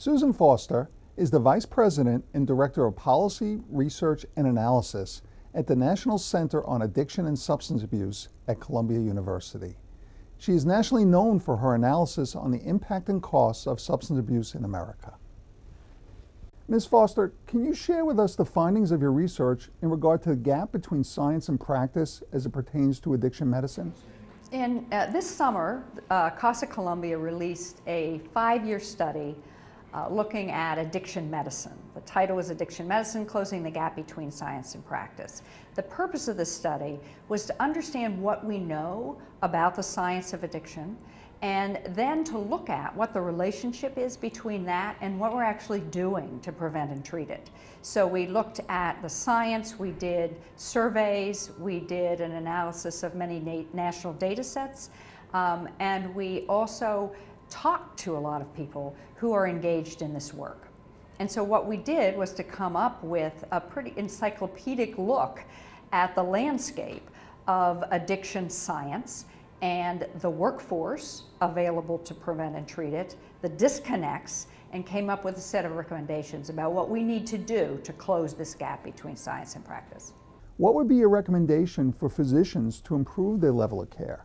Susan Foster is the Vice President and Director of Policy, Research, and Analysis at the National Center on Addiction and Substance Abuse at Columbia University. She is nationally known for her analysis on the impact and costs of substance abuse in America. Ms. Foster, can you share with us the findings of your research in regard to the gap between science and practice as it pertains to addiction medicine? In uh, this summer, uh, CASAColumbia released a five-year study uh, looking at addiction medicine. The title is Addiction Medicine, Closing the Gap Between Science and Practice. The purpose of this study was to understand what we know about the science of addiction and then to look at what the relationship is between that and what we're actually doing to prevent and treat it. So we looked at the science, we did surveys, we did an analysis of many na national data sets, um, and we also talked to a lot of people who are engaged in this work. And so what we did was to come up with a pretty encyclopedic look at the landscape of addiction science and the workforce available to prevent and treat it, the disconnects, and came up with a set of recommendations about what we need to do to close this gap between science and practice. What would be your recommendation for physicians to improve their level of care?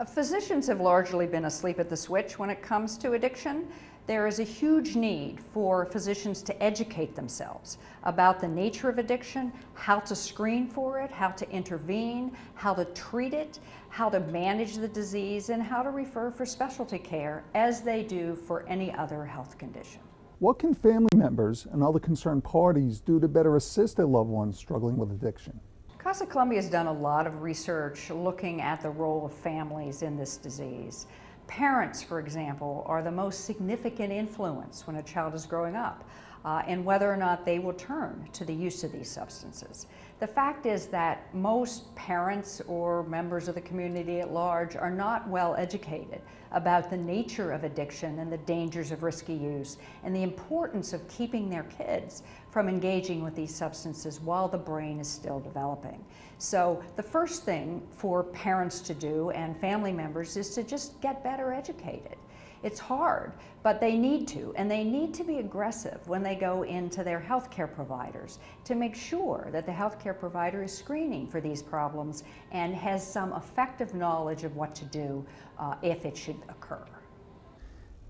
Uh, physicians have largely been asleep at the switch when it comes to addiction. There is a huge need for physicians to educate themselves about the nature of addiction, how to screen for it, how to intervene, how to treat it, how to manage the disease, and how to refer for specialty care as they do for any other health condition. What can family members and other concerned parties do to better assist their loved ones struggling with addiction? CASAColumbia has done a lot of research looking at the role of families in this disease. Parents, for example, are the most significant influence when a child is growing up uh, and whether or not they will turn to the use of these substances. The fact is that most parents or members of the community at large are not well educated about the nature of addiction and the dangers of risky use and the importance of keeping their kids from engaging with these substances while the brain is still developing. So the first thing for parents to do and family members is to just get better educated. It's hard, but they need to, and they need to be aggressive when they go into their healthcare providers to make sure that the healthcare provider is screening for these problems and has some effective knowledge of what to do uh, if it should occur.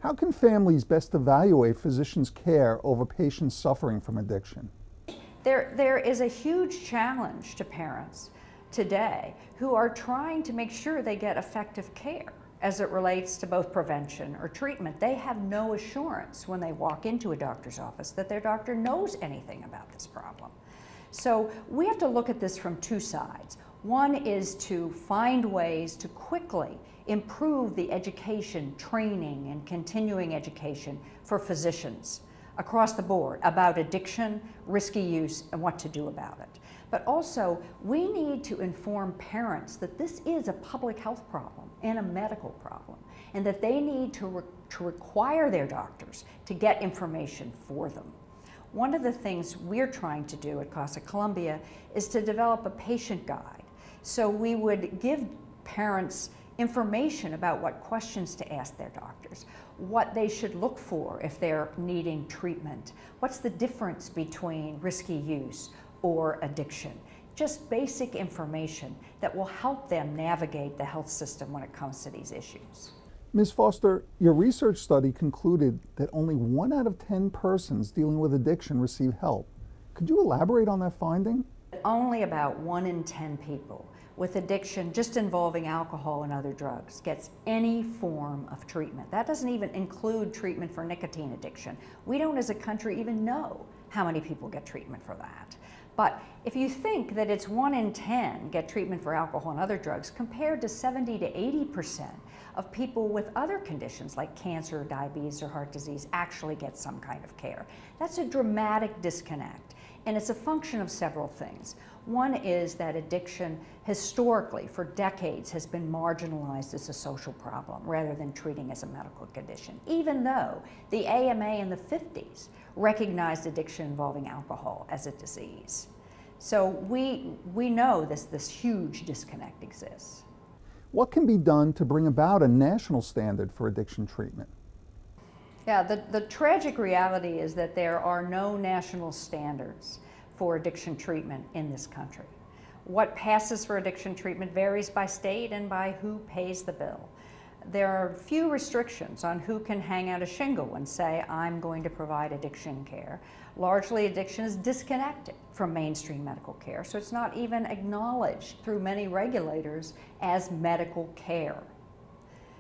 How can families best evaluate physicians' care over patients suffering from addiction? There, there is a huge challenge to parents today who are trying to make sure they get effective care as it relates to both prevention or treatment. They have no assurance when they walk into a doctor's office that their doctor knows anything about this problem. So we have to look at this from two sides. One is to find ways to quickly improve the education, training, and continuing education for physicians across the board about addiction, risky use, and what to do about it. But also, we need to inform parents that this is a public health problem and a medical problem, and that they need to, re to require their doctors to get information for them. One of the things we're trying to do at CASAColumbia is to develop a patient guide. So we would give parents information about what questions to ask their doctors, what they should look for if they're needing treatment, what's the difference between risky use or addiction. Just basic information that will help them navigate the health system when it comes to these issues. Ms. Foster, your research study concluded that only one out of 10 persons dealing with addiction receive help. Could you elaborate on that finding? Only about one in 10 people with addiction just involving alcohol and other drugs gets any form of treatment. That doesn't even include treatment for nicotine addiction. We don't as a country even know how many people get treatment for that. But if you think that it's one in 10 get treatment for alcohol and other drugs compared to 70 to 80% of people with other conditions like cancer, diabetes, or heart disease actually get some kind of care. That's a dramatic disconnect. And it's a function of several things. One is that addiction historically for decades has been marginalized as a social problem rather than treating as a medical condition, even though the AMA in the 50s recognized addiction involving alcohol as a disease. So we, we know this, this huge disconnect exists. What can be done to bring about a national standard for addiction treatment? Yeah, the, the tragic reality is that there are no national standards for addiction treatment in this country. What passes for addiction treatment varies by state and by who pays the bill. There are few restrictions on who can hang out a shingle and say, I'm going to provide addiction care. Largely, addiction is disconnected from mainstream medical care, so it's not even acknowledged through many regulators as medical care.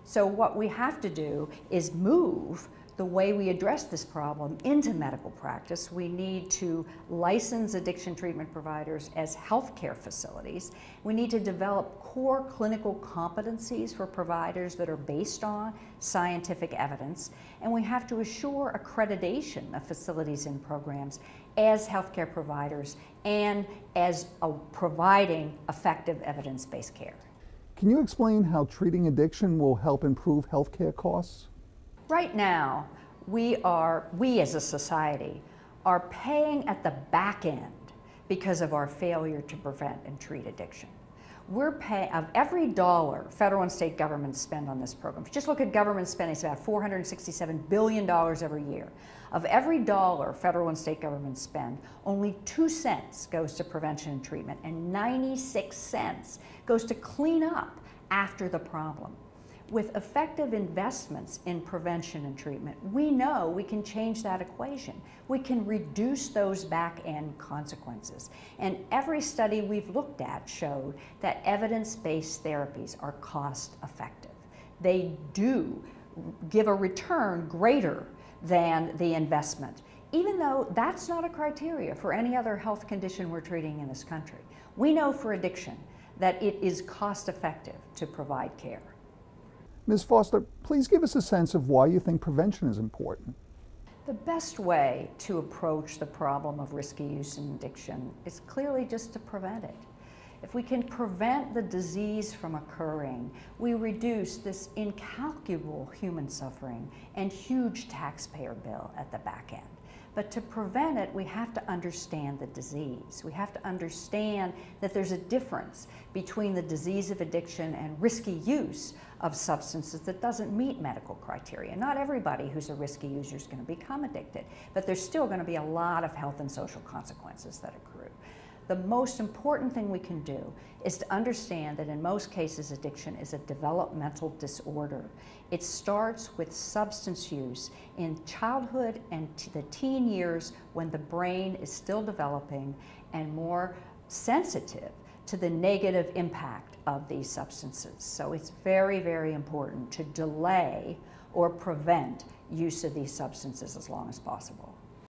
So, what we have to do is move the way we address this problem into medical practice, we need to license addiction treatment providers as healthcare facilities. We need to develop core clinical competencies for providers that are based on scientific evidence. And we have to assure accreditation of facilities and programs as healthcare providers and as a, providing effective evidence-based care. Can you explain how treating addiction will help improve healthcare costs? Right now, we are, we as a society, are paying at the back end because of our failure to prevent and treat addiction. We're paying, of every dollar federal and state governments spend on this program, just look at government spending, it's about $467 billion every year. Of every dollar federal and state governments spend, only two cents goes to prevention and treatment, and 96 cents goes to clean up after the problem with effective investments in prevention and treatment, we know we can change that equation. We can reduce those back end consequences. And every study we've looked at showed that evidence based therapies are cost effective. They do give a return greater than the investment, even though that's not a criteria for any other health condition we're treating in this country. We know for addiction that it is cost effective to provide care. Ms. Foster, please give us a sense of why you think prevention is important. The best way to approach the problem of risky use and addiction is clearly just to prevent it. If we can prevent the disease from occurring, we reduce this incalculable human suffering and huge taxpayer bill at the back end. But to prevent it, we have to understand the disease. We have to understand that there's a difference between the disease of addiction and risky use of substances that doesn't meet medical criteria. Not everybody who's a risky user is going to become addicted, but there's still going to be a lot of health and social consequences that accrue the most important thing we can do is to understand that in most cases addiction is a developmental disorder. It starts with substance use in childhood and the teen years when the brain is still developing and more sensitive to the negative impact of these substances. So it's very, very important to delay or prevent use of these substances as long as possible.